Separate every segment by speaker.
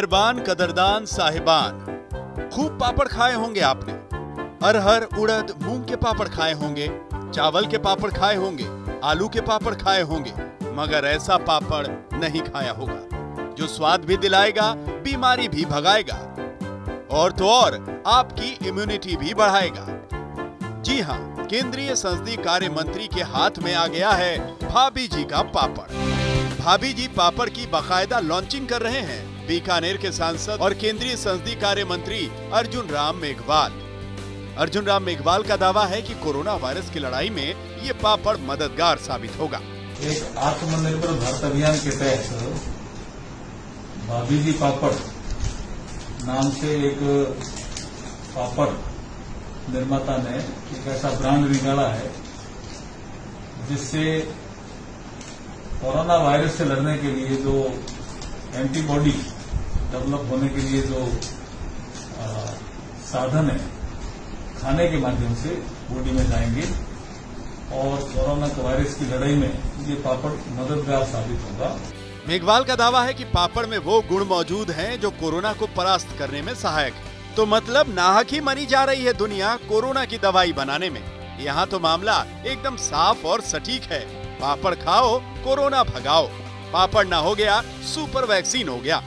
Speaker 1: मेहरबान कदरदान साहिबान। खूब पापड़ खाए होंगे आपने। अरहर, उड़द, मूंग के पापड़ खाए होंगे, चावल के पापड़ खाए होंगे, आलू के पापड़ खाए होंगे, मगर ऐसा पापड़ नहीं खाया होगा। जो स्वाद भी दिलाएगा, बीमारी भी भगाएगा। और तो और, आपकी इम्यूनिटी भी बढ़ाएगा। जी हाँ केंद्रीय संसदीय कार्य मंत्री के हाथ में आ गया है भाभी जी का पापड़। भाभी जी पापड़ की बाकायदा लॉन्चिंग कर रहे हैं। बीकानेर के सांसद और केंद्रीय संसदीय कार्य मंत्री अर्जुन राम मेघवाल। अर्जुन राम मेघवाल का दावा है कि कोरोना वायरस की लड़ाई में ये पापड़ मददगार साबित होगा।
Speaker 2: एक आत्मनिर्भर भारत अभियान के तहत भाभी जी पापड़ नाम से एक पापड़ निर्माता ने एक ऐसा ब्रांड निकाला है, जिससे कोरोना वायरस से लड़ने के लिए जो एंटीबॉडी डेवलप होने के लिए जो साधन है, खाने के माध्यम से बॉडी में जाएँगे और कोरोना वायरस की लड़ाई में ये पापड़ मददगार साबित होगा।
Speaker 1: मेघवाल का दावा है कि पापड़ में वो गुण मौजूद हैं जो कोरोना को परास्त करने में सहायक। है तो मतलब नाहक ही मरी जा रही है दुनिया कोरोना की दवाई बनाने में। यहाँ तो मामला एकदम साफ़ और सटीक है। पापड़ खाओ, कोरोना भगाओ। पापड़ ना हो गया, सुपर वैक्सीन हो गया।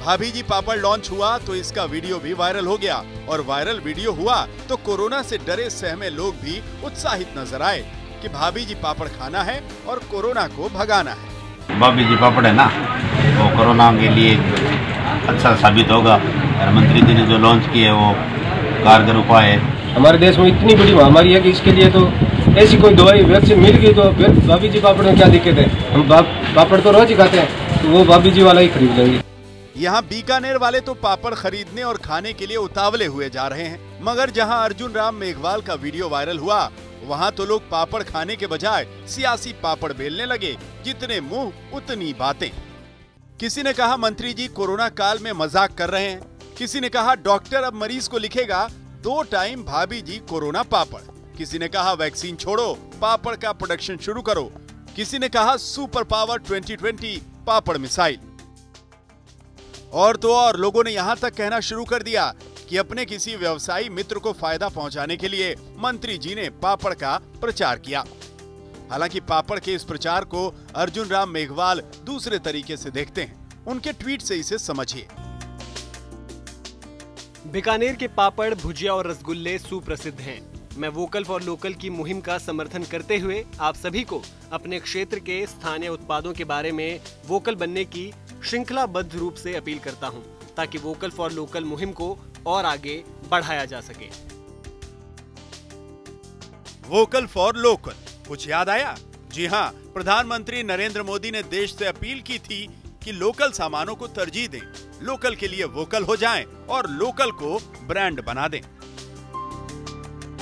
Speaker 1: भाभी जी पापड़ लॉन्च हुआ तो इसका वीडियो भी वायरल हो गया। और वायरल वीडियो हुआ तो कोरोना से डरे सहमे लोग भी उत्साहित नज़र आए कि भाभी जी पापड़ खाना है और कोरोना को भगाना है।
Speaker 3: भाभी जी पापड़ है ना? वो कोरोना के लिए अच्छा साबित होगा। और मंत्री जी ने जो लॉन्च किया है वो कारगर उपाय है।
Speaker 4: हमारे देश में इतनी बड़ी महामारी है कि इसके लिए तो ऐसी कोई दवाई वैक्सीन मिल गई तो फिर भाभी जी पापड़ में क्या दिक्कत है? हम पापड़ तो रोज ही खाते हैं तो वो भाभी जी वाला ही खरीद लेंगे।
Speaker 1: यहाँ बीकानेर वाले तो पापड़ खरीदने और खाने के लिए उतावले हुए जा रहे हैं, मगर जहाँ अर्जुन राम मेघवाल का वीडियो वायरल हुआ, वहाँ तो लोग पापड़ खाने के बजाय सियासी पापड़ बेलने लगे, जितने मुँह उतनी बातें। किसी ने कहा, मंत्री जी, कोरोना काल में मज़ाक कर रहे हैं। किसी ने कहा, डॉक्टर अब मरीज़ को लिखेगा, दो टाइम भाभी जी कोरोना पापड़। किसी ने कहा, वैक्सीन छोड़ो, पापड़ का प्रोडक्शन शुरू करो। किसी ने कहा, सुपर पावर 2020 पापड़ मिसाइल। और तो और लोगों ने यहाँ तक कहना शुरू कर दिया कि अपने किसी व्यवसायी मित्र को फ़ायदा पहुँचाने के लिए मंत्री जी ने पापड़ का प्रचार किया। हालाँकि पापड़ के इस प्रचार को अर्जुन राम मेघवाल दूसरे तरीके से देखते हैं। उनके ट्वीट से इसे समझिए।
Speaker 5: बीकानेर के पापड़, भुजिया और रसगुल्ले सुप्रसिद्ध हैं। मैं वोकल फॉर लोकल की मुहिम का समर्थन करते हुए आप सभी को अपने क्षेत्र के स्थानीय उत्पादों के बारे में वोकल बनने की श्रृंखलाबद्ध रूप से अपील करता हूँ ताकि वोकल फॉर लोकल मुहिम को और आगे बढ़ाया जा सके।
Speaker 1: वोकल फॉर लोकल कुछ याद आया? जी हाँ प्रधानमंत्री नरेंद्र मोदी ने देश से अपील की थी कि लोकल सामानों को तरजीह दें लोकल के लिए वोकल हो जाएँ और लोकल को ब्रांड बना दें।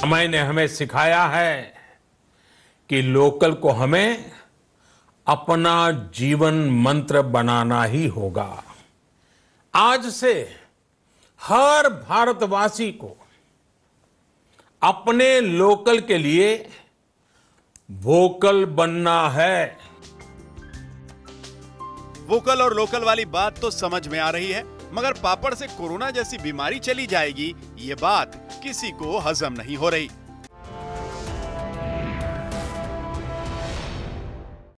Speaker 6: समय ने हमें सिखाया है कि लोकल को हमें अपना जीवन मंत्र बनाना ही होगा। आज से हर भारतवासी को अपने लोकल के लिए वोकल बनना है।
Speaker 1: वोकल और लोकल वाली बात तो समझ में आ रही है, मगर पापड़ से कोरोना जैसी बीमारी चली जाएगी, ये बात किसी को हजम नहीं हो रही।